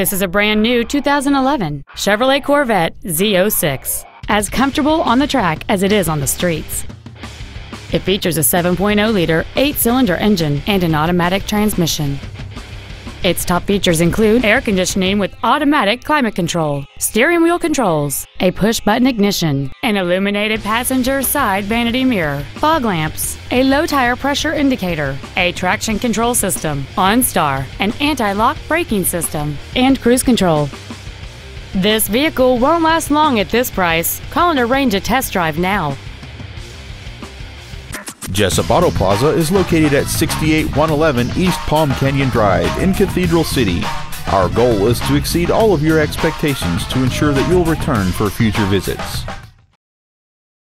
This is a brand new 2011 Chevrolet Corvette Z06, as comfortable on the track as it is on the streets. It features a 7.0 liter, 8 cylinder engine and an automatic transmission. Its top features include air conditioning with automatic climate control, steering wheel controls, a push button ignition, an illuminated passenger side vanity mirror, fog lamps, a low tire pressure indicator, a traction control system, OnStar, an anti lock braking system, and cruise control. This vehicle won't last long at this price. Call and arrange a test drive now. Jessup Auto Plaza is located at 68111 East Palm Canyon Drive in Cathedral City. Our goal is to exceed all of your expectations to ensure that you'll return for future visits.